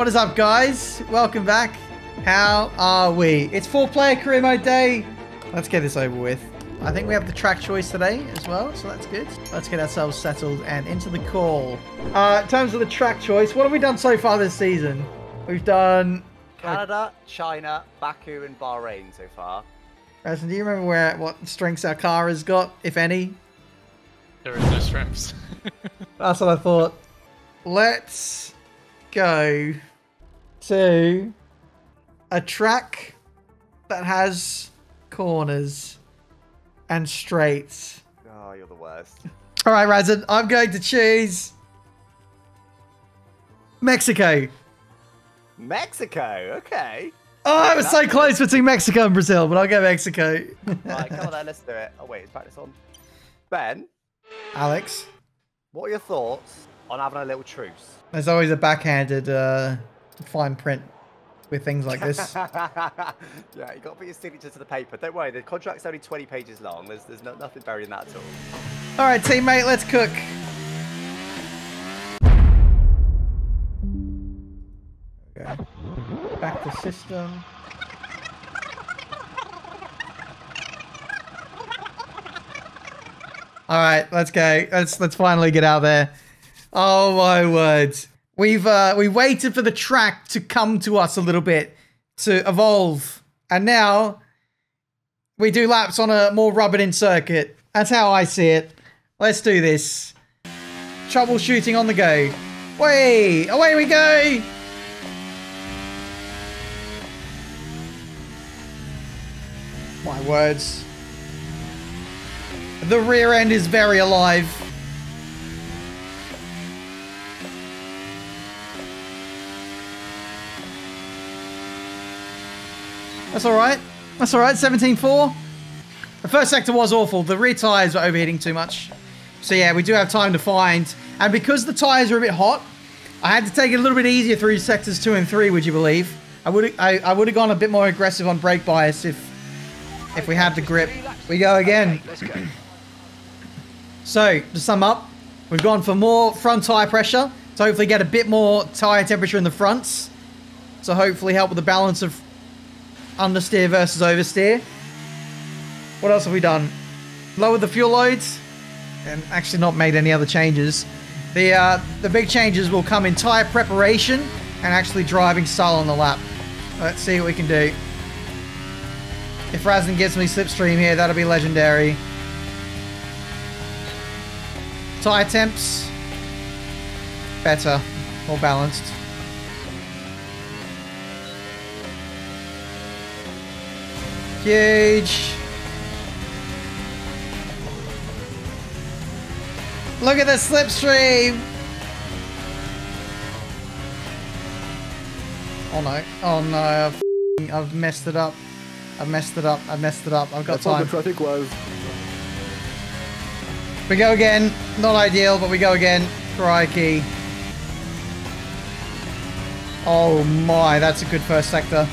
What is up, guys? Welcome back. How are we? It's four-player career mode day. Let's get this over with. I think we have the track choice today as well, so that's good. Let's get ourselves settled and into the call. Uh, in terms of the track choice, what have we done so far this season? We've done... Canada, China, Baku, and Bahrain so far. Rasin, do you remember where what strengths our car has got, if any? There is no strengths. That's what I thought. Let's go a track that has corners and straights. Oh, you're the worst. All right, Rasin, I'm going to choose Mexico. Mexico, okay. Oh, I was so close between Mexico and Brazil, but I'll go Mexico. Right, come on then, let's do it. Oh wait, is practice on? Ben, Alex, what are your thoughts on having a little truce? there's always a backhanded uh, fine print with things like this. yeah, you got to put your signature to the paper. Don't worry, the contract's only 20 pages long. There's, there's no, nothing buried in that at all. All right, teammate, let's cook. Okay. Back to system. All right, let's go. Let's let's finally get out there. Oh my words. We've uh we waited for the track to come to us a little bit to evolve. And now we do laps on a more rubbing in circuit. That's how I see it. Let's do this. Troubleshooting on the go. Way, away we go. My words. The rear end is very alive. That's all right. That's all right. 17-4. The first sector was awful. The rear tyres were overheating too much. So yeah, we do have time to find. And because the tyres are a bit hot, I had to take it a little bit easier through sectors two and three, would you believe? I would I, I would have gone a bit more aggressive on brake bias if if we had the grip. We go again. Let's go. So, to sum up, we've gone for more front tyre pressure to hopefully get a bit more tyre temperature in the fronts. To hopefully help with the balance of understeer versus oversteer. What else have we done? Lowered the fuel loads and actually not made any other changes. The uh, the big changes will come in tyre preparation and actually driving style on the lap. Let's see what we can do. If Razin gets me slipstream here, that'll be legendary. Tire temps. Better. More balanced. Huge. Look at the slipstream. Oh no. Oh no. I've, I've messed it up. I've messed it up. I've messed it up. I've got That's what time. the traffic was. We go again. Not ideal, but we go again. Crikey. Oh my, that's a good first sector.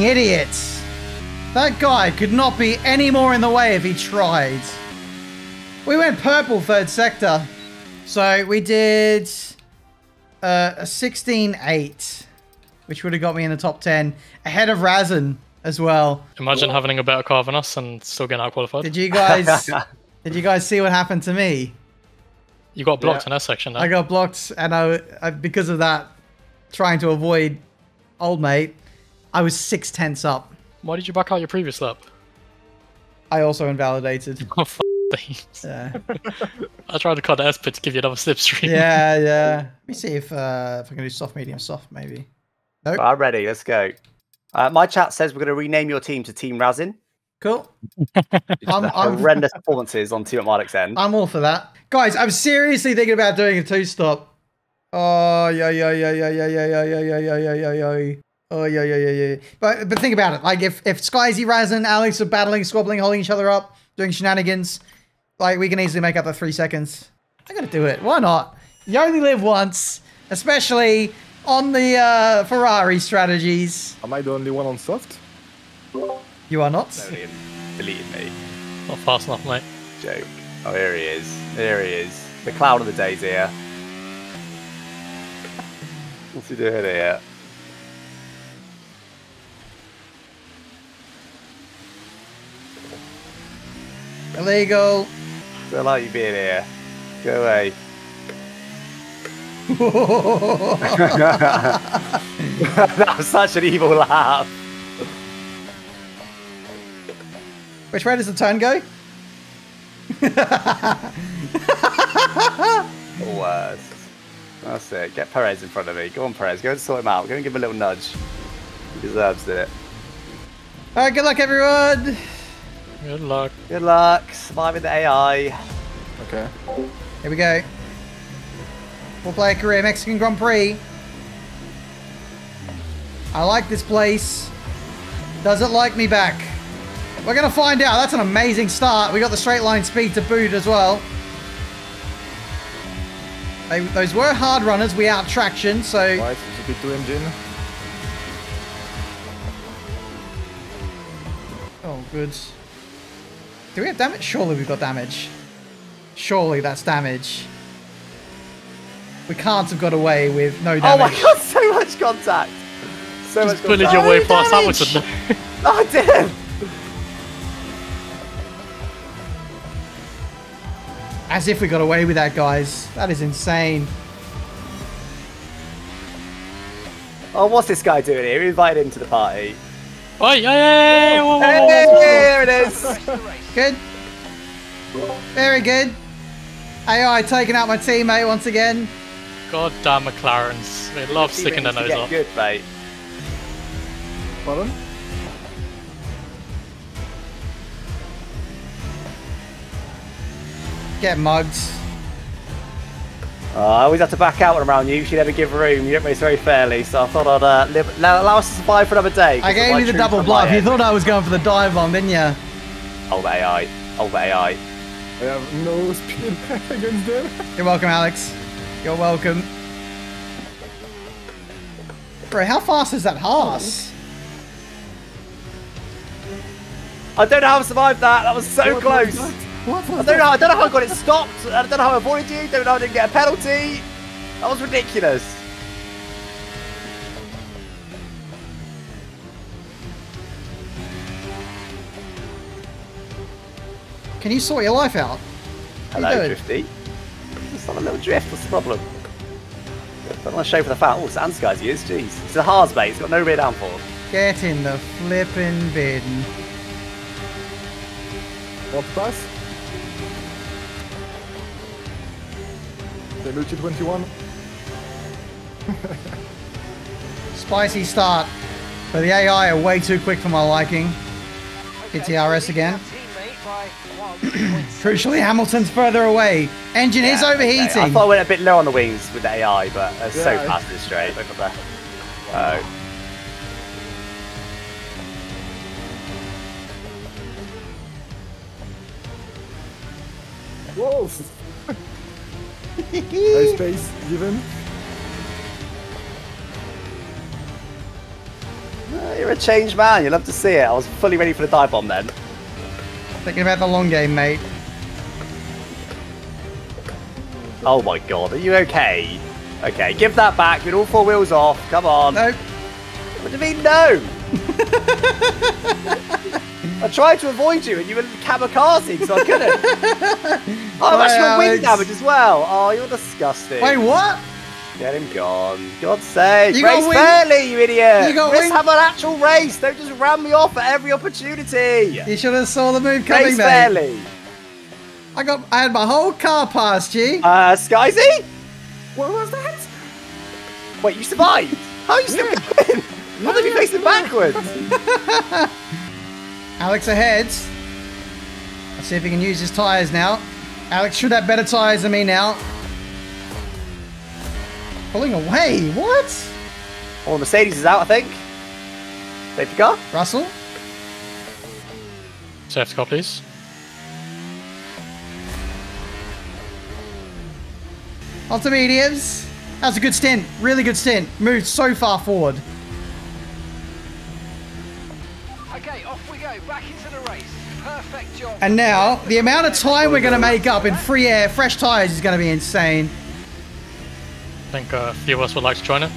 F***ing idiots. That guy could not be any more in the way if he tried. We went purple third sector. So we did uh, a 16-8 which would have got me in the top 10 ahead of Rasin as well. Imagine having a better car than us and still getting out qualified. Did you guys did you guys see what happened to me? You got blocked Yeah. in that section. Now. I got blocked and I, I because of that trying to avoid old mate, I was six tenths up. Why did you back out your previous lap? I also invalidated. Oh, f- things. Yeah. I tried to cut the S pit to give you another slipstream. Yeah, yeah. Let me see if uh if I can do soft medium soft maybe. Nope. Right, I'm ready. Let's go. Uh, my chat says we're going to rename your team to Team Rasin. Cool. I'm, I'm, horrendous performances on Team at Marduk's end. I'm all for that. Guys, I'm seriously thinking about doing a two stop. Oh yeah yeah yeah yeah yeah yeah yeah yeah yeah yeah yeah yeah yeah. Oh yeah yeah yeah yeah. But but think about it. Like if if Skyzy, Raz, and Alex are battling, squabbling, holding each other up, doing shenanigans, like we can easily make up the three seconds. I gotta do it. Why not? You only live once, especially on the uh, Ferrari strategies. Am I the only one on soft? You are not. Deleted me. Not fast enough, mate. Joke. Oh, here he is. Here he is. The clown of the day's here. What's he doing here? Illegal. Don't like you being here. Go away. that was such an evil laugh. Which way does the turn go? Worst. That's it. Get Perez in front of me. Go on, Perez. Go and sort him out. Go and give him a little nudge. He deserves it. Alright, good luck everyone. Good luck. Good luck. Surviving the AI. Okay. Here we go. We'll play a career Mexican Grand Prix. I like this place. Does it like me back? We're gonna find out. That's an amazing start. We got the straight line speed to boot as well. They, those were hard runners. We out traction, so Right, it's a bit 2 engine. oh good. Do we have damage? Surely we've got damage. Surely that's damage. We can't have got away with no oh, damage. Oh my god, so much contact. So Just much pulling contact. your way No past! Hamilton. Oh, I did. As if we got away with that, guys. That is insane. Oh, what's this guy doing here? Who invited him to the party? Oi, hey, hey, hey, whoa, whoa, whoa, Hey, whoa, whoa. here it is. Good. Very good. AI taking out my teammate once again. God damn McLarens. They love sticking their Teammates nose get up. Good, mate. Pardon? Get mugged. Oh, I always have to back out when I'm around you. You never give room. You don't race very fairly, so I thought I'd uh, live, allow allow us to survive for another day. I gave you the double bluff. You thought I was going for the dive bomb, didn't you? Old AI. Old AI. I have no speed against them. You're welcome, Alex. You're welcome. Bro, how fast is that horse? I don't know how I survived that. That was so What close. was that? What I don't know. I don't know how I got it stopped. I don't know how I avoided you. Don't know how I didn't get a penalty. That was ridiculous. Can you sort your life out? How Hello? Drifty. Just on a little drift. What's the problem? Don't want to show for the fat. Oh, guys, he is. Jeez. It's a hard bait. It's got no rear downforce. Get in the flipping bin. What pass? Delucci 21. Spicy start. But the AI are way too quick for my liking. Hit DRS again. Crucially, Hamilton's further away. Engine is Yeah, okay. overheating. I thought I went a bit low on the wings with the AI, but they're so Yeah. fast and straight. Look at that. Oh. High space given. Uh, You're a changed man. You'll love to see it. I was fully ready for the dive bomb then. Thinking about the long game, mate. Oh my god, are you okay? Okay, give that back. With all four wheels off. Come on. Nope. What do you mean no? I tried to avoid you and you were kamikaze, so I couldn't. Oh, I've actually got wing damage as well. Oh, you're disgusting. Wait, what? Get him gone. God's sake. You got race wing- fairly, you idiot. You got Let's wing- have an actual race. Don't just ram me off at every opportunity. You should have saw the move coming, race mate. fairly. I got, I had my whole car past you. Uh, Skyzy? What was that? Wait, you survived? How are you still going? How did you facing backwards? Alex ahead. Let's see if he can use his tyres now. Alex should have better tyres than me now. Pulling away. What? Oh, Mercedes is out, I think. Safety car? Russell? Safety car, please. Onto mediums. That's a good stint. Really good stint. Moved so far forward. And now, the amount of time we're going to make up in free air, fresh tyres is going to be insane. I think uh, a few of us would like to join it.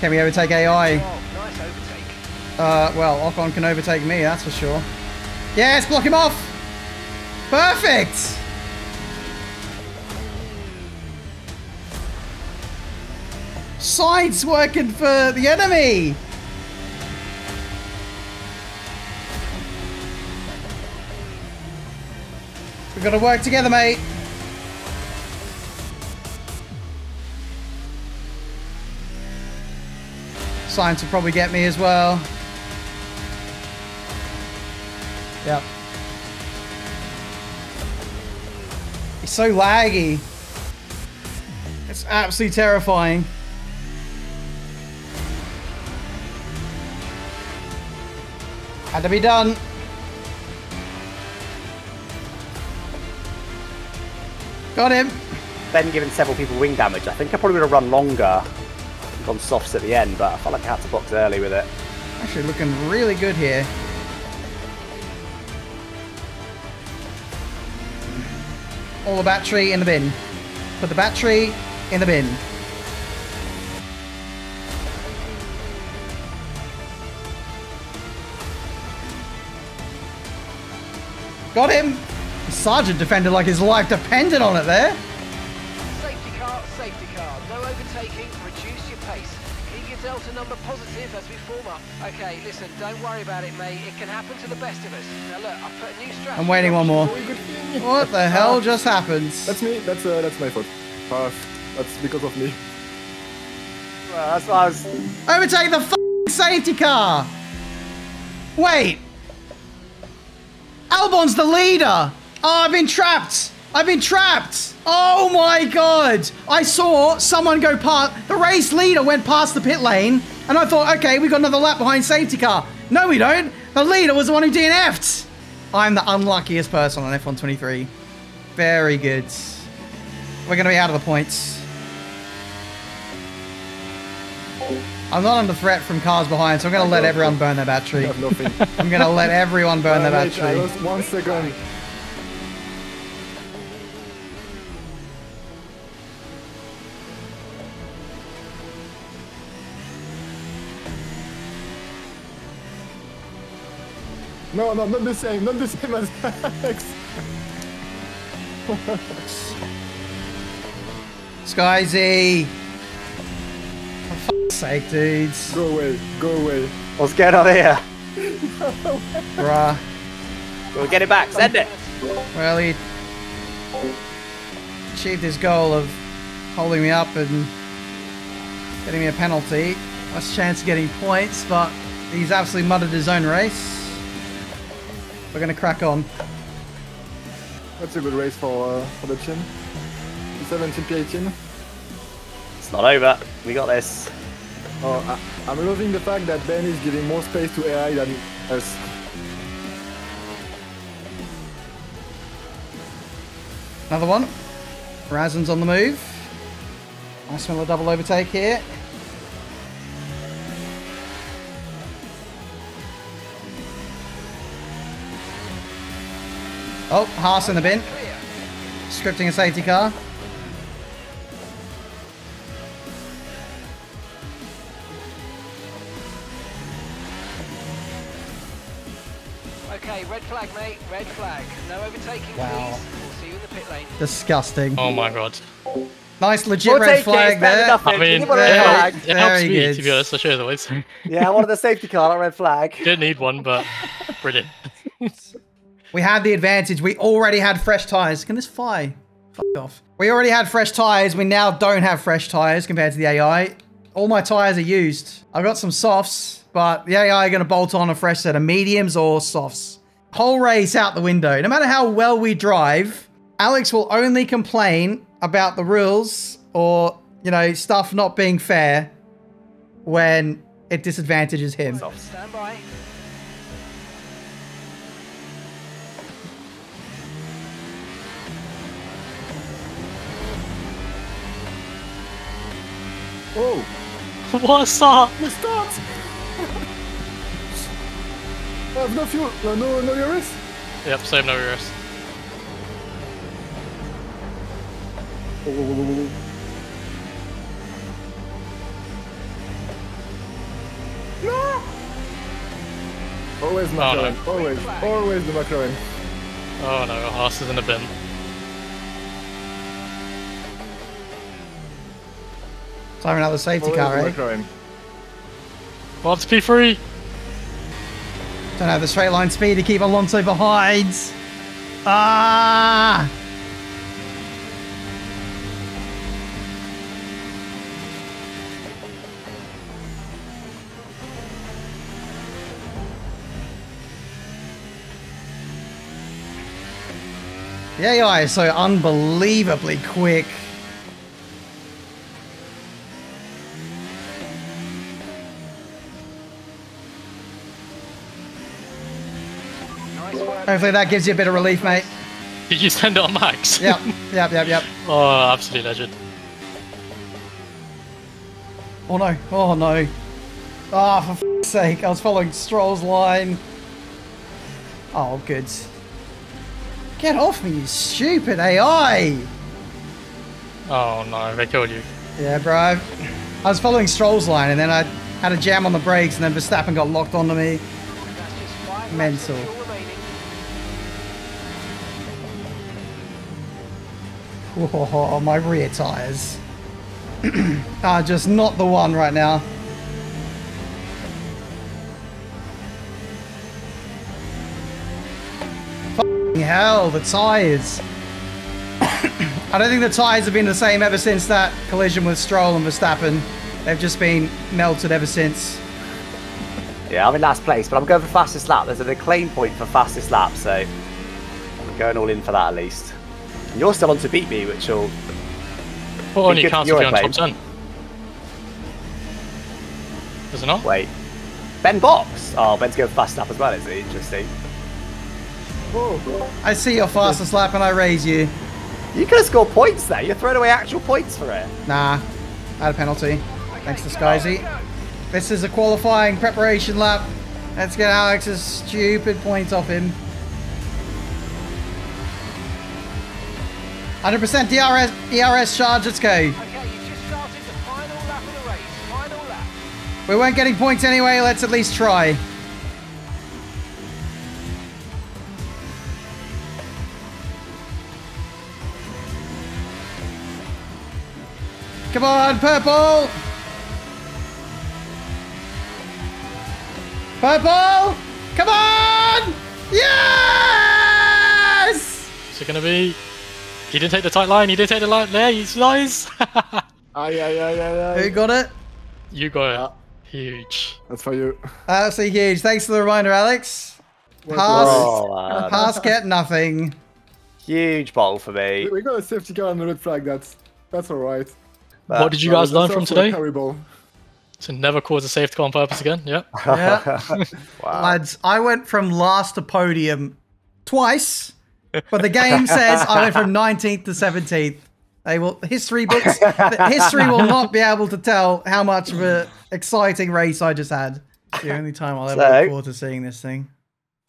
Can we overtake AI? Oh, nice overtake. Uh, well, Ocon can overtake me, that's for sure. Yes, block him off! Perfect! Sides working for the enemy! We've got to work together, mate. Sainz will probably get me as well. Yep. It's so laggy. It's absolutely terrifying. Had to be done. Got him. Then giving several people wing damage. I think I probably would have run longer, and gone softs at the end, but I felt like I had to box early with it. Actually looking really good here. All the battery in the bin. Put the battery in the bin. Got him! The Sargeant defended like his life depended on it there. Safety car, safety car. No overtaking. Reduce your pace. Keep your delta number positive as we form up. Okay, listen, don't worry about it, mate. It can happen to the best of us. Now look, I've put a new strategy. I'm waiting one more. Very good thing. What the hell just happened? That's me. That's uh, that's my fault. Uh, that's because of me. Well, that's why I was. Overtake the f***ing safety car! Wait! Albon's the leader! Oh, I've been trapped! I've been trapped! Oh my god! I saw someone go past, the race leader went past the pit lane, and I thought, okay, we got another lap behind safety car. No, we don't! The leader was the one who DNF'd! I'm the unluckiest person on F123. Very good. We're gonna be out of the points. I'm not under threat from cars behind, so I'm gonna let everyone burn their battery. I'm gonna let everyone burn their mate, I battery. lost one second. No, no, not the same, not the same as Alex. Sky Z. For fuck's sake, dudes. Go away, go away. What's going on here? Bruh. We'll get it back. Send it. Well, he achieved his goal of holding me up and getting me a penalty. Less chance of getting points, but he's absolutely mudded his own race. We're gonna crack on. That's a good race for uh, for the chin. 17 P18. It's not over. We got this. Oh, I, I'm loving the fact that Ben is giving more space to AI than us. Another one. Rasin's on the move. Nice little double overtake here. Oh, Haas in the bin. Scripting a safety car. No overtaking, Wow. please. We'll see you in the pit lane. Disgusting. Oh my god. Nice legit We'll red take it. flag there. nothing. I mean, Give it a very- red flag. it helps Very me, good. to be honest, I should always. Yeah, I wanted the safety car, not red flag. Didn't need one, but brilliant. We had the advantage. We already had fresh tires. Can this fly? Fuck off. We already had fresh tires. We now don't have fresh tires compared to the AI. All my tires are used. I've got some softs, but the AI are going to bolt on a fresh set of mediums or softs whole race out the window. No matter how well we drive, Alex will only complain about the rules or, you know, stuff not being fair when it disadvantages him. Whoa. What's up? What's up? I have no fuel. No, no, no Urus. Yep, same no reverse. Oh, oh, oh, oh, oh. No! Always no. McLaren. Always, always the McLaren. Oh no, Haas is in the bin. Time another safety Always car, the eh? McLaren. Bob's P3! Don't have the straight line speed to keep Alonso behind. Ah! The AI is so unbelievably quick. Hopefully that gives you a bit of relief, mate. Did you send it on Max? Yep, yep, yep, yep. oh, absolute legend. Oh no, oh no. Ah, for f***'s sake, I was following Stroll's line. Oh, good. Get off me, you stupid AI! Oh no, they killed you. Yeah, bro. I was following Stroll's line and then I had a jam on the brakes and then Verstappen got locked onto me. That's just five laps of Mental. Oh, my rear tyres are ah, just not the one right now. Fucking hell, the tyres. I don't think the tyres have been the same ever since that collision with Stroll and Verstappen. They've just been melted ever since. Yeah, I'm in last place, but I'm going for fastest lap. There's an acclaim point for fastest lap, so I'm going all in for that at least. And you're still on to beat me, which will. But only good counts for if your you're on top claim. 10. Does it not? Wait. Ben Box! Oh, Ben's going fast up as well, is he? Interesting. Oh, I see your fastest lap and I raise you. You could have scored points there. You're throwing away actual points for it. Nah, I had a penalty. Thanks to go, Skyzy. This is a qualifying preparation lap. Let's get Alex's stupid points off him. 100% DRS, ERS charge, let's go. Okay, you just started the final lap of the race. Final lap. We weren't getting points anyway, let's at least try. Come on, purple! Purple! Come on! Yes! Is it gonna be? He didn't take the tight line. He didn't take the line. There, he's nice. aye, aye, aye, aye, Who got it? you got it. Huge. That's for you. Absolutely huge. Thanks for the reminder, Alex. Pass. Oh, man. Pass, get nothing. Huge ball for me. We- We got a safety car and a red flag. That's that's all right. But- what did you guys that's learn from today? carry ball. To never cause a safety car on purpose again. Yeah. Yeah. Wow. Lads, I went from last to podium twice, but the game says I went from 19th to 17th. They will history books. history will not be able to tell how much of an exciting race I just had. It's The only time I'll ever So- look forward to seeing this thing.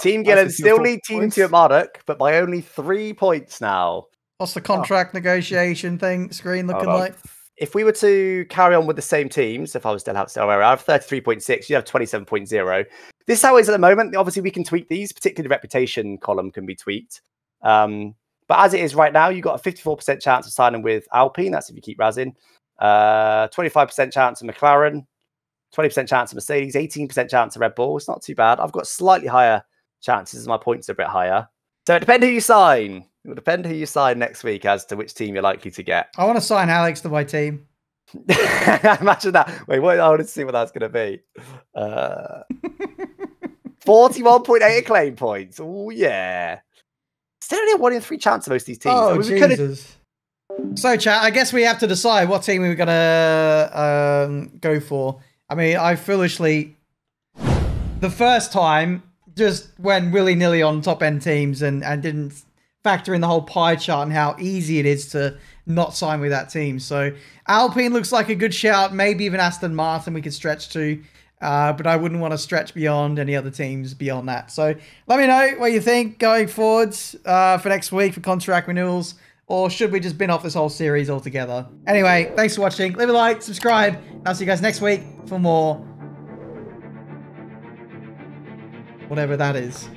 Team I Gillon still lead Team points. 2 at Marduk, but by only three points now. What's the contract negotiation thing screen looking like? If we were to carry on with the same teams, if I was still out, still I have 33.6, you have 27.0. This is how it is at the moment. Obviously, we can tweak these, particularly the reputation column can be tweaked. Um, but as it is right now, you've got a 54% chance of signing with Alpine. That's if you keep Rasin. Uh, 25% chance of McLaren, 20% chance of Mercedes, 18% chance of Red Bull. It's not too bad. I've got slightly higher chances. As my points are a bit higher. So it depends who you sign. It will depend who you sign next week as to which team you're likely to get. I want to sign Alex to my team. Imagine that. Wait, what? I want to see what that's going to be. Uh, 41.8 acclaim points. Oh, yeah. Still only a one in three chance of most of these teams. Oh, I mean, we could've- Jesus. So, chat, I guess we have to decide what team we're going to um, go for. I mean, I foolishly, the first time, just went willy nilly on top end teams and, and didn't factor in the whole pie chart and how easy it is to not sign with that team. So Alpine looks like a good shout. Maybe even Aston Martin we could stretch to. Uh, but I wouldn't want to stretch beyond any other teams beyond that. So let me know what you think going forwards uh, for next week for contract renewals. Or should we just bin off this whole series altogether? Anyway, thanks for watching. Leave a like, subscribe, I'll see you guys next week for more. Whatever that is.